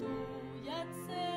Рятує це.